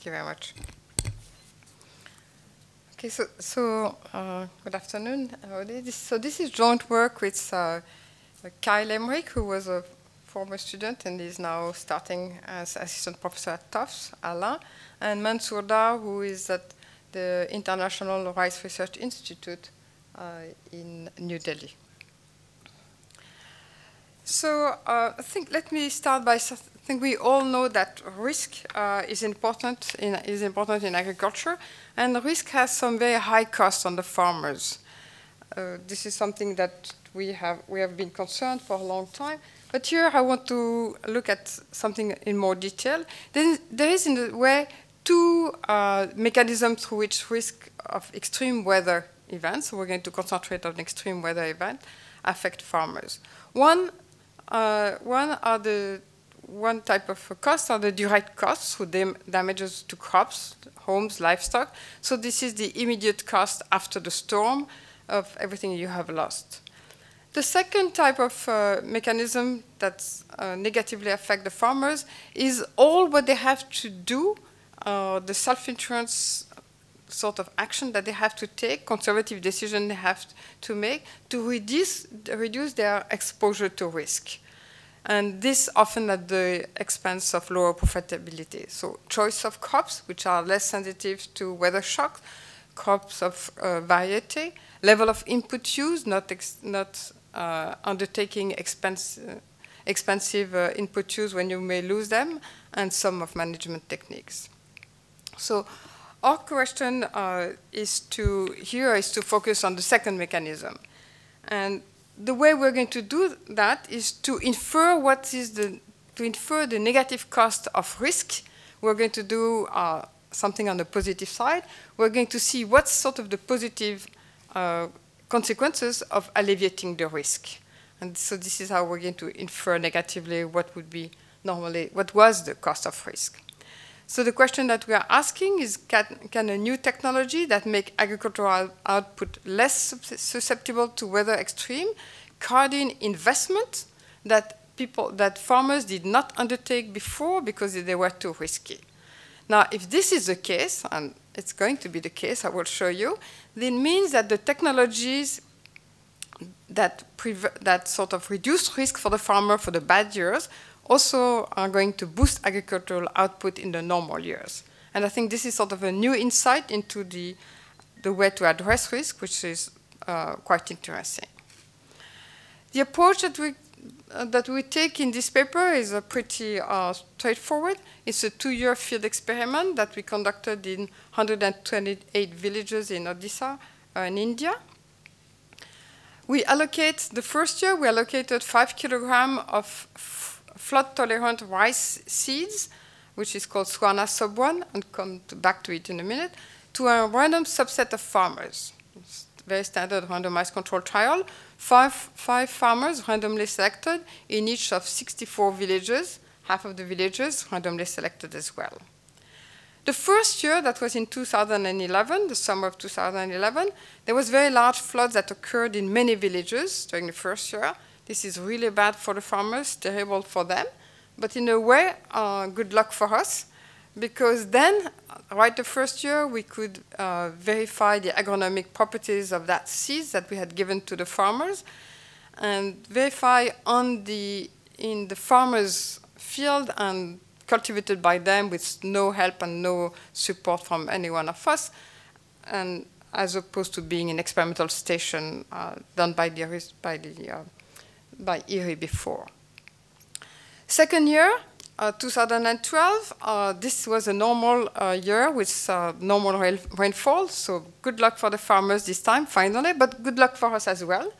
Thank you very much. Okay, so, so uh, good afternoon, so this is joint work with uh, Kyle Emerick, who was a former student and is now starting as assistant professor at Tufts, Alain, and Manzoor Dar, who is at the International Rice Research Institute uh, in New Delhi. So uh, I think let me start by. I think we all know that risk uh, is important in is important in agriculture, and risk has some very high costs on the farmers. Uh, this is something that we have we have been concerned for a long time. But here I want to look at something in more detail. Then there is in a way two uh, mechanisms through which risk of extreme weather events. So we're going to concentrate on extreme weather event affect farmers. One uh, one are the one type of costs are the direct costs, so dam damages to crops, homes, livestock. So this is the immediate cost after the storm of everything you have lost. The second type of uh, mechanism that uh, negatively affect the farmers is all what they have to do, uh, the self-insurance sort of action that they have to take, conservative decision they have to make to reduce, reduce their exposure to risk. And this often at the expense of lower profitability. So choice of crops, which are less sensitive to weather shocks, crops of uh, variety, level of input use, not, not uh, undertaking expense, uh, expensive uh, input use when you may lose them, and some of management techniques. So our question uh, is to here is to focus on the second mechanism. And the way we're going to do that is to infer what is the to infer the negative cost of risk. We're going to do uh, something on the positive side. We're going to see what's sort of the positive uh, consequences of alleviating the risk. And so this is how we're going to infer negatively what would be normally, what was the cost of risk. So the question that we are asking is, can, can a new technology that make agricultural output less susceptible to weather extreme card in investment that people, that farmers did not undertake before because they were too risky? Now, if this is the case, and it's going to be the case, I will show you, then means that the technologies that, that sort of reduce risk for the farmer for the bad years also are going to boost agricultural output in the normal years. And I think this is sort of a new insight into the, the way to address risk, which is uh, quite interesting. The approach that we, uh, that we take in this paper is uh, pretty uh, straightforward. It's a two-year field experiment that we conducted in 128 villages in Odisha uh, in India. We allocate, the first year, we allocated five kilograms of flood-tolerant rice seeds, which is called Swarna sub 1, and come to back to it in a minute, to a random subset of farmers. It's very standard randomized control trial. Five, five farmers randomly selected in each of 64 villages, half of the villages randomly selected as well. The first year, that was in 2011, the summer of 2011, there was very large floods that occurred in many villages during the first year. This is really bad for the farmers, terrible for them. But in a way, uh, good luck for us, because then, right the first year, we could uh, verify the agronomic properties of that seed that we had given to the farmers, and verify on the in the farmers' field and cultivated by them with no help and no support from any one of us, and as opposed to being an experimental station uh, done by the, by the uh, by IRRI before. Second year, 2012, uh, this was a normal uh, year with uh, normal rain rainfall, so good luck for the farmers this time, finally, but good luck for us as well.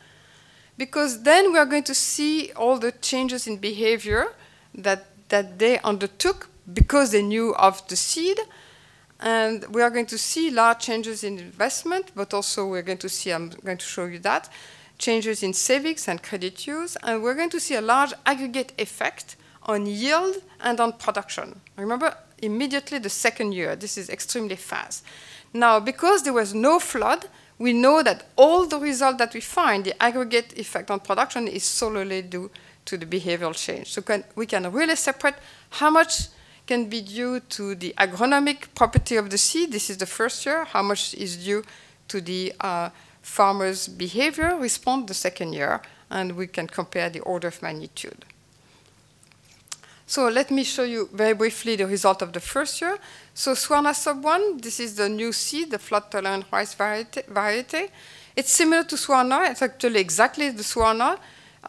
Because then we are going to see all the changes in behavior that, that they undertook because they knew of the seed, and we are going to see large changes in investment, but also we're going to see, I'm going to show you that, changes in savings and credit use, and we're going to see a large aggregate effect on yield and on production. Remember, immediately the second year, this is extremely fast. Now, because there was no flood, we know that all the result that we find, the aggregate effect on production, is solely due to the behavioral change. So can, we can really separate how much can be due to the agronomic property of the seed. This is the first year. How much is due to the uh, farmer's behavior respond the second year, and we can compare the order of magnitude. So let me show you very briefly the result of the first year. So Swarna sub 1, this is the new seed, the flood-tolerant rice variety. It's similar to Swarna. It's actually exactly the Swarna,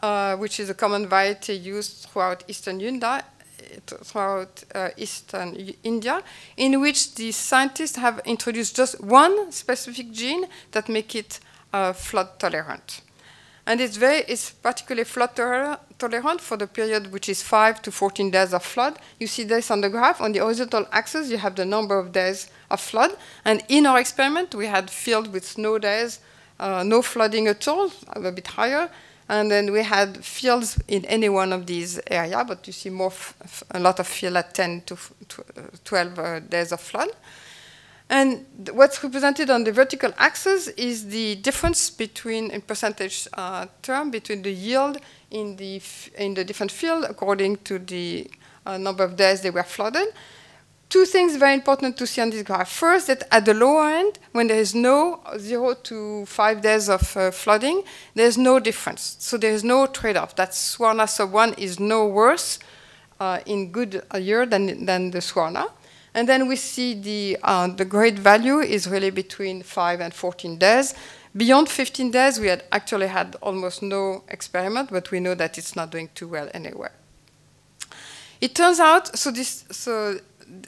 uh, which is a common variety used throughout eastern India, throughout uh, eastern India, in which the scientists have introduced just one specific gene that make it uh, flood tolerant. And it's, very, it's particularly flood tolerant for the period which is 5 to 14 days of flood. You see this on the graph. On the horizontal axis, you have the number of days of flood. And in our experiment, we had field with snow days, uh, no flooding at all, a bit higher. And then we had fields in any one of these areas, but you see more a lot of fields at 10 to 12 uh, days of flood. And what's represented on the vertical axis is the difference between, in percentage uh, term, between the yield in the, in the different field according to the uh, number of days they were flooded. Two things very important to see on this graph. First, that at the lower end, when there is no zero to five days of uh, flooding, there's no difference. So there's no trade-off. That Swarna sub 1 is no worse uh, in good year than, than the Swarna. And then we see the, uh, the grade value is really between 5 and 14 days. Beyond 15 days, we had actually had almost no experiment, but we know that it's not doing too well anywhere. It turns out, so, this, so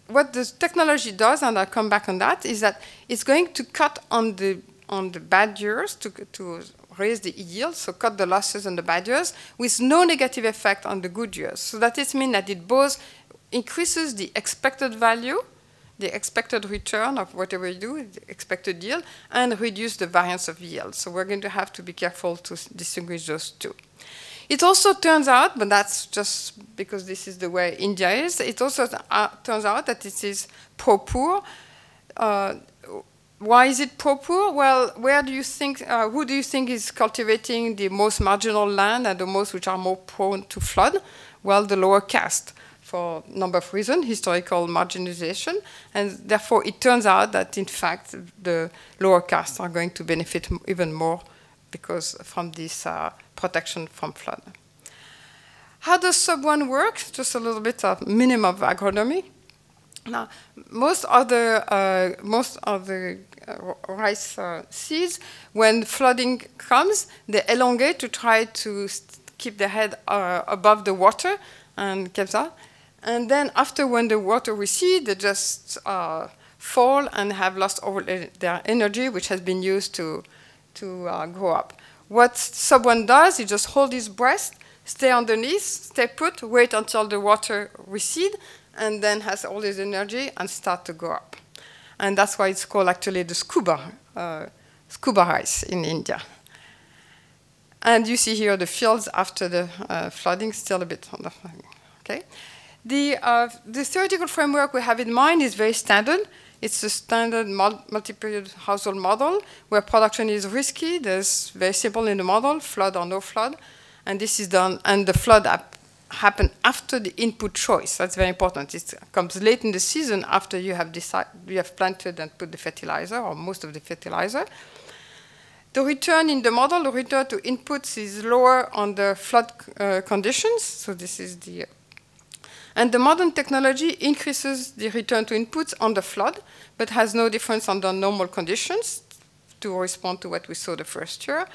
what the technology does, and I'll come back on that, is that it's going to cut on the, on the bad years to, to raise the yield, so cut the losses on the bad years, with no negative effect on the good years. So that means that it both increases the expected value, the expected return of whatever you do, the expected yield, and reduce the variance of yield. So we're going to have to be careful to distinguish those two. It also turns out, but that's just because this is the way India is, it also uh, turns out that it is pro-poor. Uh, why is it pro-poor? Well, where do you think, uh, who do you think is cultivating the most marginal land and the most which are more prone to flood? Well, the lower caste for a number of reasons, historical marginalization, and therefore it turns out that in fact the lower castes are going to benefit even more because from this uh, protection from flood. How does sub-1 work? Just a little bit of minimum of agronomy. Now, most of the, uh, most of the uh, rice uh, seeds, when flooding comes, they elongate to try to keep their head uh, above the water and keep that. And then after when the water recedes, they just uh, fall and have lost all their energy, which has been used to, to uh, grow up. What someone does is just hold his breath, stay underneath, stay put, wait until the water recedes, and then has all his energy and start to go up. And that's why it's called actually the scuba, uh, scuba rice in India. And you see here the fields after the uh, flooding, still a bit on the flooding. Okay? The, uh, the theoretical framework we have in mind is very standard. It's a standard multi-period household model where production is risky. There's very simple in the model, flood or no flood. And this is done, and the flood happen after the input choice. That's very important. It comes late in the season after you have, you have planted and put the fertilizer, or most of the fertilizer. The return in the model, the return to inputs is lower on the flood uh, conditions. So this is the and the modern technology increases the return to inputs on the flood, but has no difference under normal conditions to respond to what we saw the first year.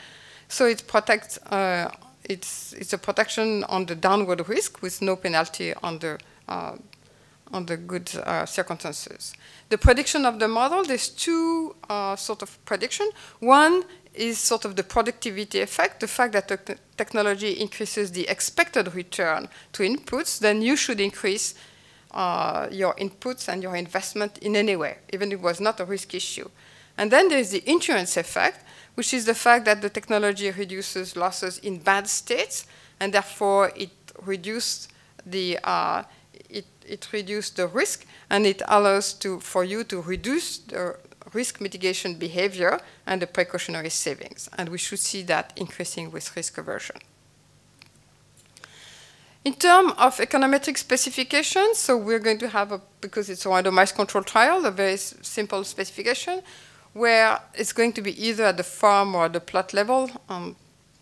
So it protects, uh, it's, it's a protection on the downward risk with no penalty on the, uh, on the good uh, circumstances. The prediction of the model, there's two uh, sort of prediction. One is sort of the productivity effect, the fact that the technology increases the expected return to inputs, then you should increase uh, your inputs and your investment in any way, even if it was not a risk issue. And then there's the insurance effect, which is the fact that the technology reduces losses in bad states, and therefore it reduces the uh, it, it reduces the risk, and it allows to for you to reduce the risk mitigation behavior and the precautionary savings. And we should see that increasing with risk aversion. In terms of econometric specification, so we're going to have, a, because it's a randomized control trial, a very simple specification where it's going to be either at the farm or the plot level, um,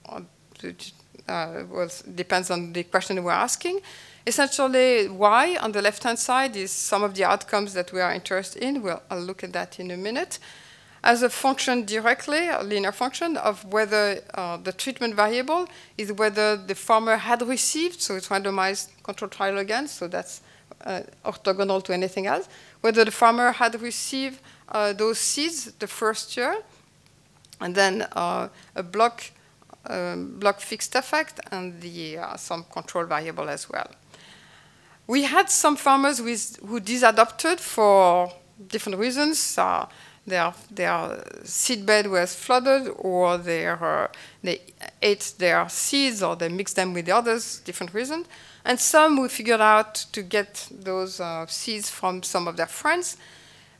uh, well, depends on the question we're asking. Essentially, y on the left-hand side is some of the outcomes that we are interested in. We'll, I'll look at that in a minute. As a function directly, a linear function of whether uh, the treatment variable is whether the farmer had received, so it's randomized control trial again, so that's uh, orthogonal to anything else, whether the farmer had received uh, those seeds the first year, and then uh, a block, um, block fixed effect, and the, uh, some control variable as well. We had some farmers with, who disadopted for different reasons. Uh, their, their seed bed was flooded, or their, uh, they ate their seeds, or they mixed them with the others, different reasons. And some we figured out to get those uh, seeds from some of their friends.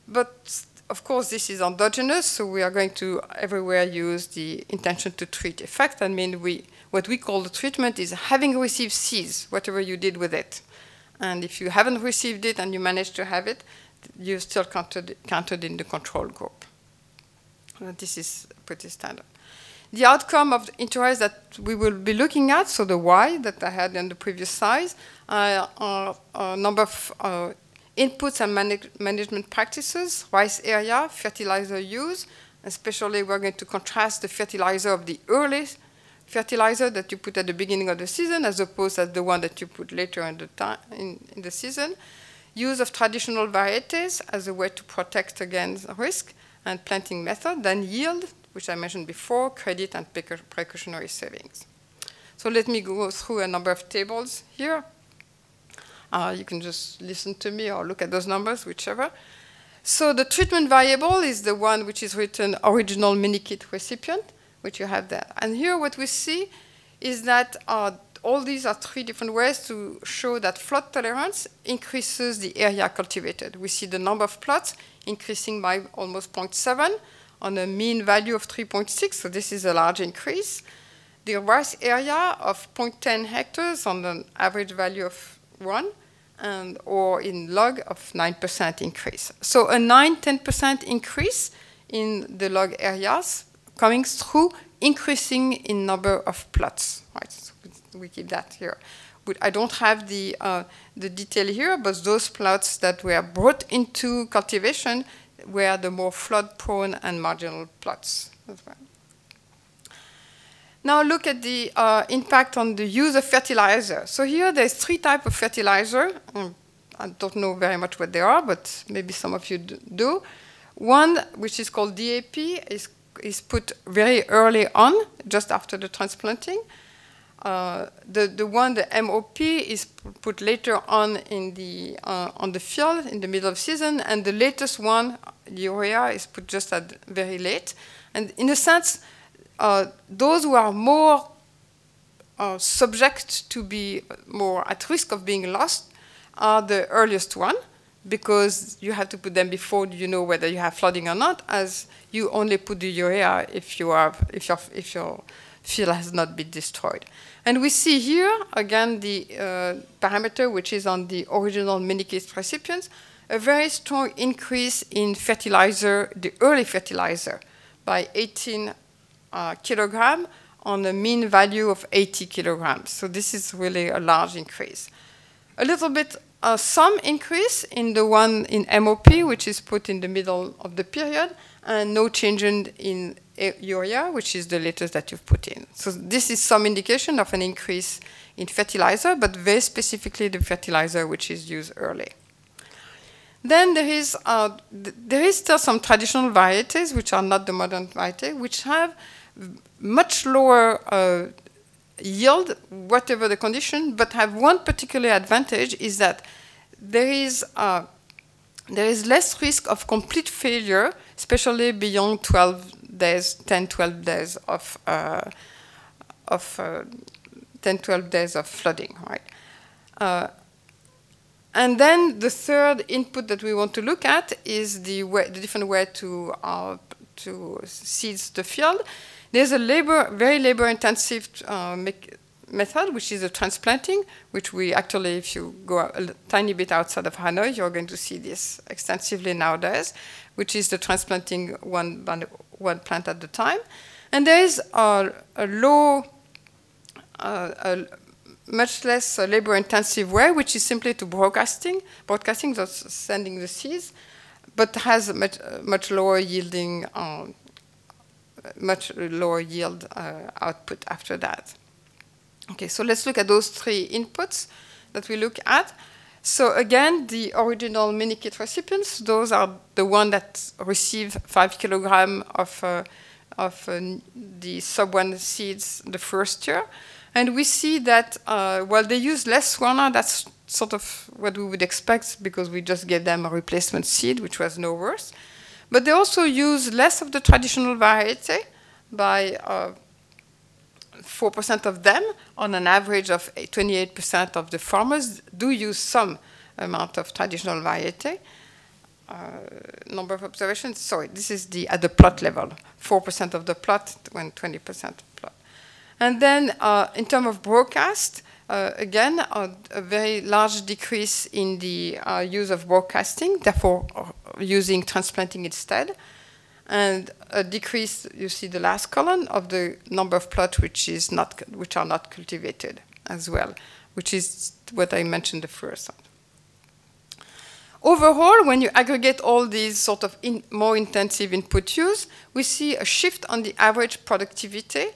But of course, this is endogenous, so we are going to everywhere use the intention to treat effect. I mean, we, what we call the treatment is having received seeds, whatever you did with it. And if you haven't received it and you manage to have it, you're still counted, counted in the control group. this is pretty standard. The outcome of interest that we will be looking at, so the Y that I had in the previous slide, uh, are a number of uh, inputs and manage management practices, rice area, fertilizer use, especially we're going to contrast the fertilizer of the early fertilizer that you put at the beginning of the season as opposed to the one that you put later in the, time, in, in the season. Use of traditional varieties as a way to protect against risk and planting method, then yield, which I mentioned before, credit and precautionary savings. So let me go through a number of tables here. Uh, you can just listen to me or look at those numbers, whichever. So the treatment variable is the one which is written original mini kit recipient which you have there. And here what we see is that uh, all these are three different ways to show that flood tolerance increases the area cultivated. We see the number of plots increasing by almost 0.7 on a mean value of 3.6, so this is a large increase. The rice area of 0.10 hectares on an average value of 1, and, or in log of 9% increase. So a 9-10% increase in the log areas coming through increasing in number of plots. Right, so we keep that here. I don't have the, uh, the detail here, but those plots that were brought into cultivation were the more flood-prone and marginal plots. Now look at the uh, impact on the use of fertilizer. So here there's three types of fertilizer. Um, I don't know very much what they are, but maybe some of you do. One, which is called DAP, is is put very early on, just after the transplanting. Uh, the, the one, the MOP, is put later on in the, uh, on the field in the middle of season, and the latest one, urea, is put just at very late. And in a sense, uh, those who are more uh, subject to be more at risk of being lost are the earliest one, because you have to put them before you know whether you have flooding or not, as you only put the urea if, you if, your, if your field has not been destroyed. And we see here, again, the uh, parameter which is on the original minikit recipients, a very strong increase in fertilizer, the early fertilizer, by 18 uh, kilogram on a mean value of 80 kilograms. So this is really a large increase. A little bit uh, some increase in the one in MOP, which is put in the middle of the period, and no change in urea, which is the latest that you've put in. So this is some indication of an increase in fertilizer, but very specifically the fertilizer which is used early. Then there is, uh, th there is still some traditional varieties, which are not the modern variety, which have much lower uh, yield, whatever the condition, but have one particular advantage is that there is, uh, there is less risk of complete failure, especially beyond 12 days, 10, 12 days of, uh, of uh, 10, 12 days of flooding, right? Uh, and then the third input that we want to look at is the, way, the different way to, uh, to seed the field. There's a labor, very labor-intensive uh, method, which is the transplanting, which we actually, if you go a tiny bit outside of Hanoi, you're going to see this extensively nowadays, which is the transplanting one, one plant at a time. And there is a, a low, uh, a much less labor-intensive way, which is simply to broadcasting, broadcasting, thus sending the seeds, but has much, much lower yielding, um, much lower yield uh, output after that. Okay, so let's look at those three inputs that we look at. So again, the original mini kit recipients, those are the ones that receive five kilogram of, uh, of uh, the sub one seeds the first year. And we see that, uh, well, they use less Swarna, that's sort of what we would expect because we just gave them a replacement seed, which was no worse. But they also use less of the traditional variety by 4% uh, of them, on an average of 28% of the farmers do use some amount of traditional variety. Uh, number of observations, sorry, this is the at the plot level, 4% of the plot when 20% plot. And then uh, in terms of broadcast, again, uh, a very large decrease in the uh, use of broadcasting, therefore uh, using transplanting instead. And a decrease, you see the last column, of the number of plots which, is not, which are not cultivated as well, which is what I mentioned the first. Overall, when you aggregate all these sort of in more intensive input use, we see a shift on the average productivity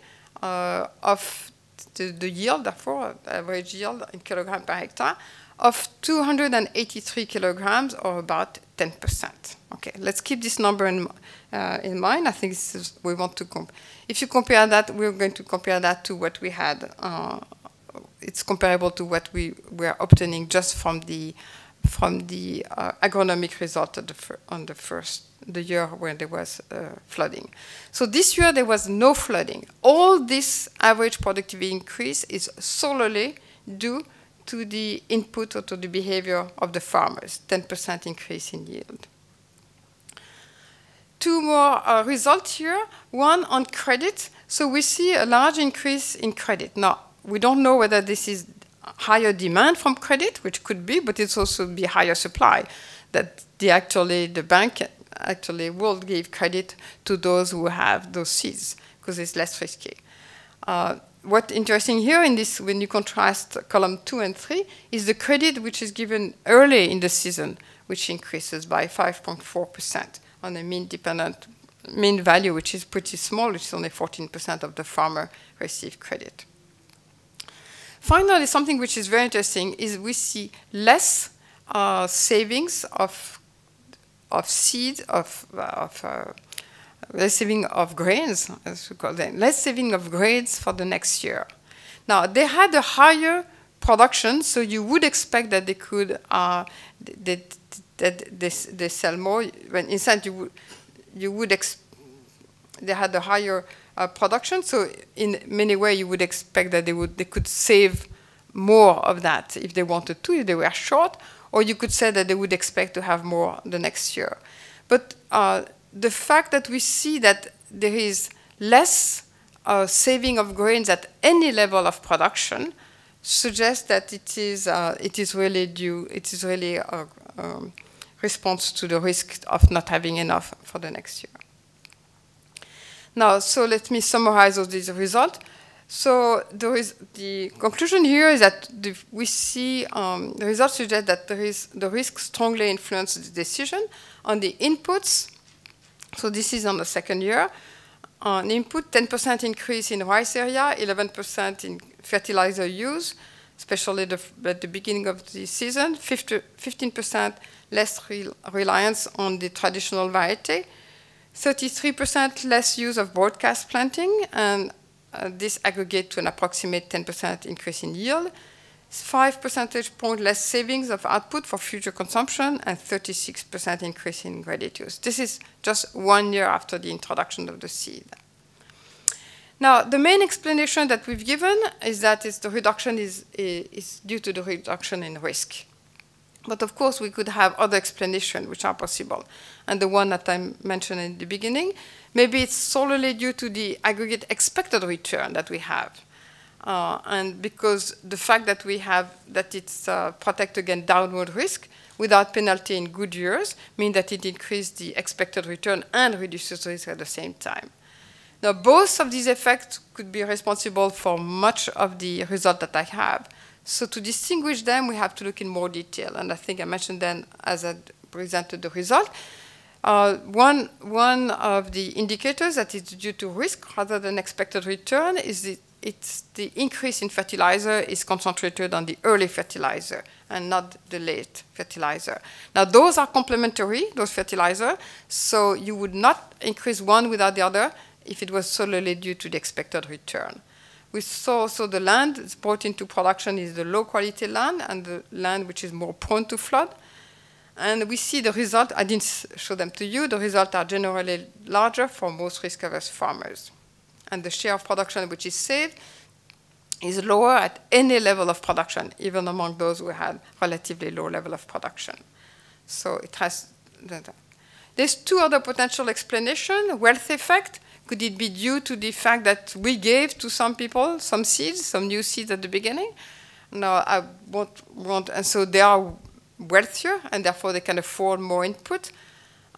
uh, of the, the, yield, therefore, average yield in kilogram per hectare, of 283 kilograms, or about 10%. Okay, let's keep this number in, uh, in mind. I think is, we want to compare. if you compare that, we're going to compare that to what we had. Uh, it's comparable to what we were obtaining just from the from the uh, agronomic result the on the first the year when there was uh, flooding. So this year there was no flooding. All this average productivity increase is solely due to the input or to the behavior of the farmers, 10% increase in yield. Two more uh, results here. One on credit. So we see a large increase in credit. Now, we don't know whether this is higher demand from credit, which could be, but it's also be higher supply. That the actually the bank actually will give credit to those who have those seeds because it's less risky. Uh, what's interesting here in this, when you contrast column two and three, is the credit which is given early in the season, which increases by 5.4% on a mean dependent mean value, which is pretty small, which is only 14% of the farmer receive credit. Finally, something which is very interesting is we see less uh, savings of of seed of, of uh, less saving of grains, as we call them, less saving of grains for the next year. Now they had a higher production, so you would expect that they could uh, that that they, they sell more. When instead you would you would they had a higher uh, production, so in many ways you would expect that they would they could save more of that if they wanted to, if they were short, or you could say that they would expect to have more the next year. But uh, the fact that we see that there is less uh, saving of grains at any level of production suggests that it is uh, it is really due it is really a um, response to the risk of not having enough for the next year. Now, so let me summarize all these results. So there is the conclusion here is that the, we see um, the results suggest that there is the risk strongly influences the decision on the inputs. So this is on the second year. On input, 10% increase in rice area, 11% in fertilizer use, especially the, at the beginning of the season, 15% less re reliance on the traditional variety, 33% less use of broadcast planting, and uh, this aggregate to an approximate 10% increase in yield, 5 percentage point less savings of output for future consumption, and 36% increase in graded use. This is just one year after the introduction of the seed. Now, the main explanation that we've given is that the reduction is, is due to the reduction in risk. But of course, we could have other explanations which are possible. And the one that I mentioned in the beginning, maybe it's solely due to the aggregate expected return that we have. Uh, and because the fact that we have that it's uh, protect against downward risk without penalty in good years means that it increases the expected return and reduces risk at the same time. Now, both of these effects could be responsible for much of the result that I have. So to distinguish them, we have to look in more detail. And I think I mentioned them as I presented the result. Uh, one, one of the indicators that is due to risk rather than expected return is the, it's the increase in fertilizer is concentrated on the early fertilizer and not the late fertilizer. Now those are complementary, those fertilizer, so you would not increase one without the other if it was solely due to the expected return. We saw also the land brought into production is the low quality land and the land which is more prone to flood. And we see the result, I didn't show them to you, the results are generally larger for most risk-averse farmers. And the share of production which is saved is lower at any level of production, even among those who had relatively low level of production. So it has, there's two other potential explanations. Wealth effect, could it be due to the fact that we gave to some people some seeds, some new seeds at the beginning? No, I won't want, and so they are wealthier, and therefore they can afford more input.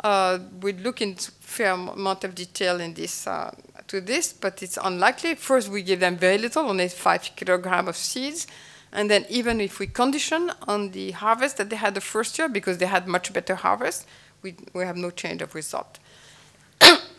Uh, we look in fair amount of detail in this uh, to this, but it's unlikely. First, we give them very little, only five kilogram of seeds, and then even if we condition on the harvest that they had the first year, because they had much better harvest, we, we have no change of result.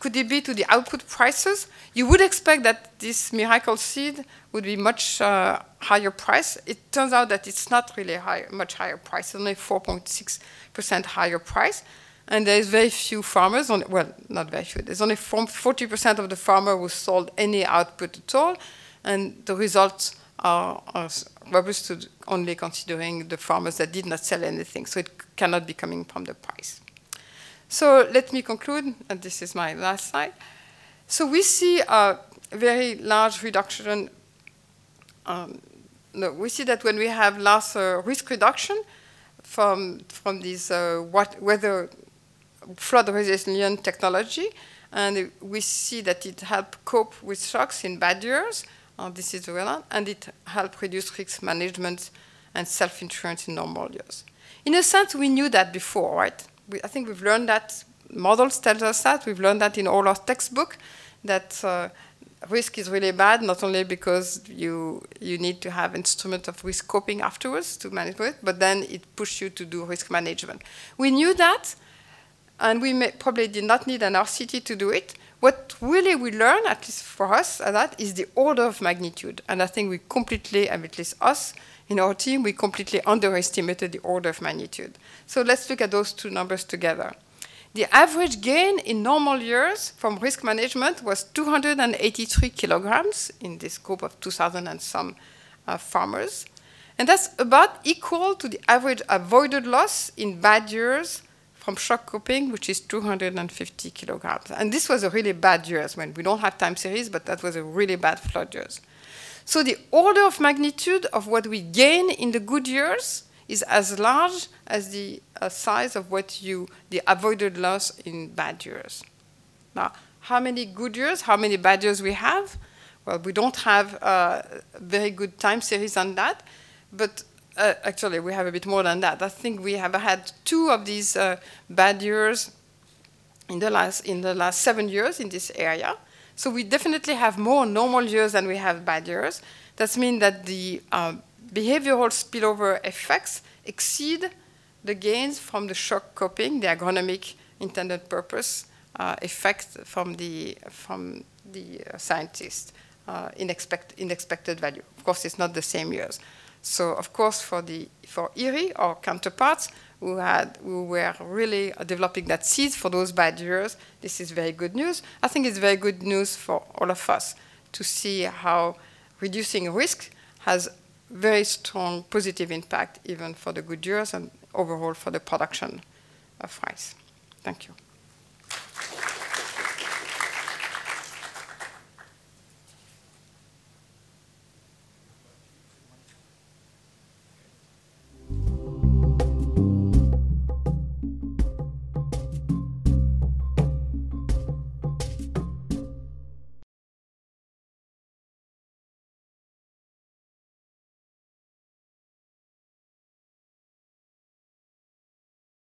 Could it be to the output prices? You would expect that this miracle seed would be much uh, higher price. It turns out that it's not really high, much higher price, only 4.6% higher price. And there's very few farmers, on, well, not very few, there's only 40% of the farmer who sold any output at all, and the results are, are robust to only considering the farmers that did not sell anything, so it cannot be coming from the price. So let me conclude, and this is my last slide. So we see a very large reduction. Um, no, we see that when we have less uh, risk reduction from, from this uh, what, weather flood resilient technology, and we see that it helps cope with shocks in bad years. Uh, this is relevant, and it helps reduce risk management and self-insurance in normal years. In a sense, we knew that before, right? We, I think we've learned that, models tell us that, we've learned that in all our textbook, that uh, risk is really bad, not only because you, you need to have instrument of risk coping afterwards to manage it, but then it pushes you to do risk management. We knew that, and we may, probably did not need an RCT to do it. What really we learn, at least for us, at that is the order of magnitude. And I think we completely, at least us, in our team, we completely underestimated the order of magnitude. So let's look at those two numbers together. The average gain in normal years from risk management was 283 kilograms in this group of 2,000 and some uh, farmers. And that's about equal to the average avoided loss in bad years from shock coping, which is 250 kilograms. And this was a really bad years when we don't have time series, but that was a really bad flood years. So the order of magnitude of what we gain in the good years is as large as the uh, size of what you, the avoided loss in bad years. Now, how many good years, how many bad years we have? Well, we don't have a very good time series on that, but uh, actually we have a bit more than that. I think we have had two of these uh, bad years in the, last, in the last seven years in this area. So we definitely have more normal years than we have bad years. That means that the uh, behavioral spillover effects exceed the gains from the shock coping, the agronomic intended purpose uh, effect from the, from the uh, scientist uh, in, expect, in expected value. Of course, it's not the same years. So, of course, for, the, for IRRI, our counterparts, who, had, who were really developing that seed for those bad years. This is very good news. I think it's very good news for all of us to see how reducing risk has very strong positive impact even for the good years and overall for the production of rice. Thank you.